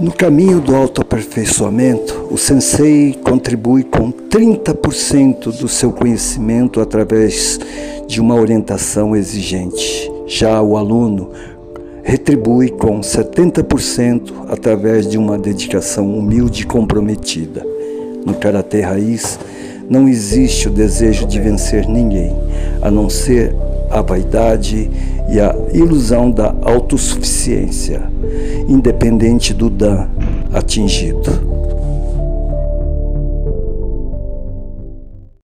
No caminho do autoaperfeiçoamento, o sensei contribui com 30% do seu conhecimento através de uma orientação exigente. Já o aluno retribui com 70% através de uma dedicação humilde e comprometida. No karatê raiz, não existe o desejo de vencer ninguém, a não ser a vaidade e a ilusão da autossuficiência, independente do dan atingido.